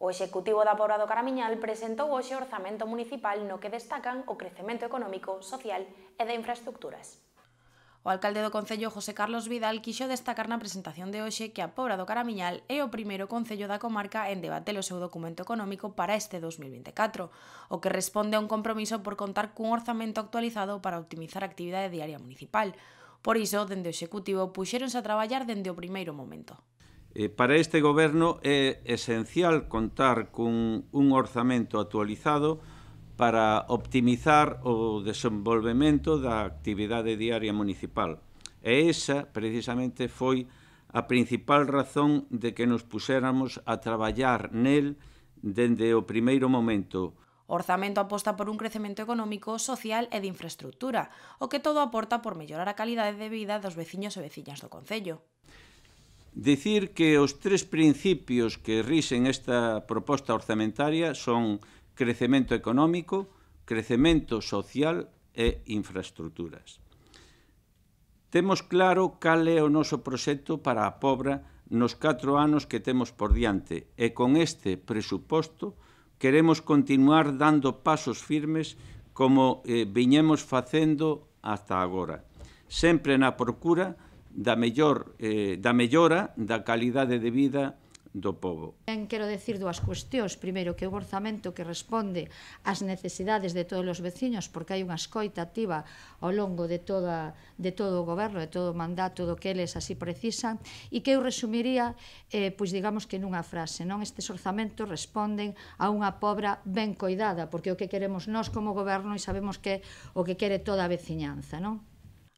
O Executivo da Pobra do Caramiñal presentou hoxe o orzamento municipal no que destacan o crecemento económico, social e de infraestructuras. O alcalde do Concello, José Carlos Vidal, quixo destacar na presentación de hoxe que a Pobra do Caramiñal é o primeiro concello da comarca en debater o seu documento económico para este 2024, o que responde a un compromiso por contar cun orzamento actualizado para optimizar a actividade diaria municipal. Por iso, dende o Executivo, puxéronse a traballar dende o primeiro momento. Eh, para este goberno é esencial contar cun un orzamento actualizado para optimizar o desenvolvemento da actividade diaria municipal. E esa, precisamente, foi a principal razón de que nos puxéramos a traballar nel dende o primeiro momento. O orzamento aposta por un crecemento económico, social e de infraestructura, o que todo aporta por mellorar a calidade de vida dos veciños e veciñas do Concello. Dicir que os tres principios que risen esta proposta orzamentaria son crecemento económico, crecemento social e infraestructuras. Temos claro cal é o noso proxecto para a pobra nos catro anos que temos por diante e con este presuposto queremos continuar dando pasos firmes como eh, viñemos facendo hasta agora, sempre na procura de da, mellor, eh, da mellora da calidade de vida do povo. Ben, quero decir dúas cuestións. Primeiro, que o orzamento que responde ás necesidades de todos os veciños, porque hai unha escoita activa ao longo de, toda, de todo o goberno, de todo o mandato do que eles así precisan, e que eu resumiría, eh, pois digamos que nunha frase, non estes orzamentos responden a unha pobra ben coidada, porque o que queremos nós como goberno e sabemos que o que quere toda a veciñanza, non?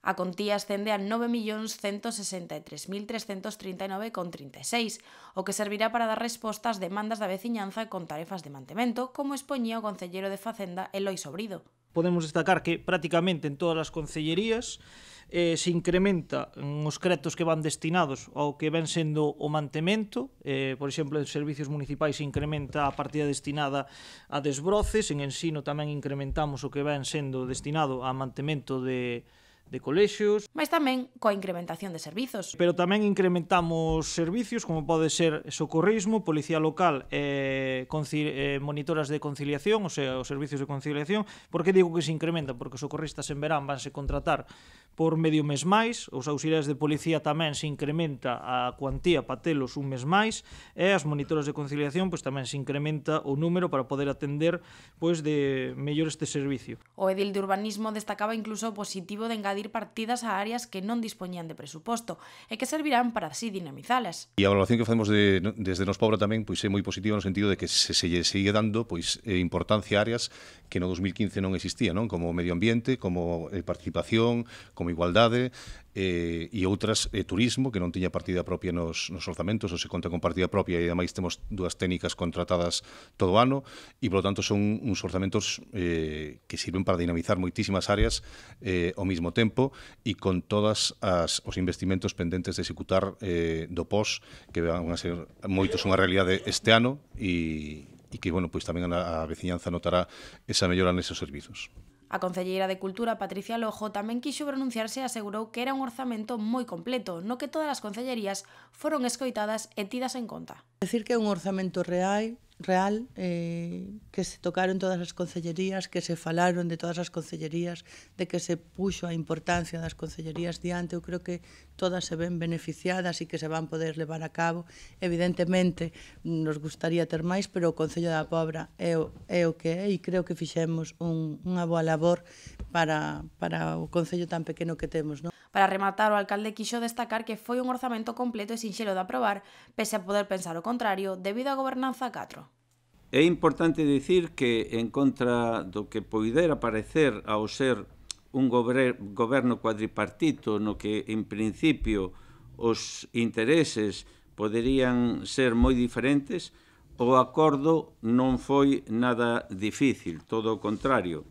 A contía ascende a 9.163.339,36, o que servirá para dar resposta ás demandas da veciñanza con tarefas de mantemento, como expoñía o Concellero de Facenda Eloi Sobrido. Podemos destacar que prácticamente en todas as concellerías eh, se incrementa os cretos que van destinados ao que ven sendo o mantemento, eh, por exemplo, en servicios municipais se incrementa a partida destinada a desbroces, en ensino tamén incrementamos o que ven sendo destinado a mantemento de de colexios. Mas tamén coa incrementación de servizos. Pero tamén incrementamos servicios como pode ser socorrismo, policía local e eh, monitoras de conciliación, o sea, os servicios de conciliación. Por que digo que se incrementan? Porque os socorristas en verán vanse contratar por medio mes máis, os auxiliares de policía tamén se incrementa a cuantía para telos un mes máis, e as monitoras de conciliación pois tamén se incrementa o número para poder atender pois de mellor este servicio. O edil de urbanismo destacaba incluso o positivo de engadir engadir partidas a áreas que non dispoñían de presuposto e que servirán para así dinamizalas. E a valoración que facemos de, desde Nos Pobra tamén pois é moi positiva no sentido de que se, se lle sigue dando pois eh, importancia a áreas que no 2015 non existía, non? como medio ambiente, como eh, participación, como igualdade, eh, e outras eh, turismo que non tiña partida propia nos, nos orzamentos ou se conta con partida propia e ademais temos dúas técnicas contratadas todo o ano e polo tanto son uns orzamentos eh, que sirven para dinamizar moitísimas áreas eh, ao mesmo tempo e con todas as os investimentos pendentes de executar eh, do POS que van a ser moitos unha realidade este ano e, e que, bueno, pois tamén a, a veciñanza notará esa mellora neses servizos. A concelleira de Cultura, Patricia Lojo, tamén quixo pronunciarse e asegurou que era un orzamento moi completo, no que todas as concellerías foron escoitadas e tidas en conta. Decir que é un orzamento real real eh, que se tocaron todas as concellerías, que se falaron de todas as concellerías, de que se puxo a importancia das concellerías diante, eu creo que todas se ven beneficiadas e que se van poder levar a cabo. Evidentemente, nos gustaría ter máis, pero o Concello da Pobra é o, é o que é e creo que fixemos un, unha boa labor para, para o Concello tan pequeno que temos. Non? Para rematar, o alcalde quixo destacar que foi un orzamento completo e sinxelo de aprobar, pese a poder pensar o contrario, debido á gobernanza 4. É importante dicir que, en contra do que poidera parecer ao ser un goberno cuadripartito no que, en principio, os intereses poderían ser moi diferentes, o acordo non foi nada difícil, todo o contrario.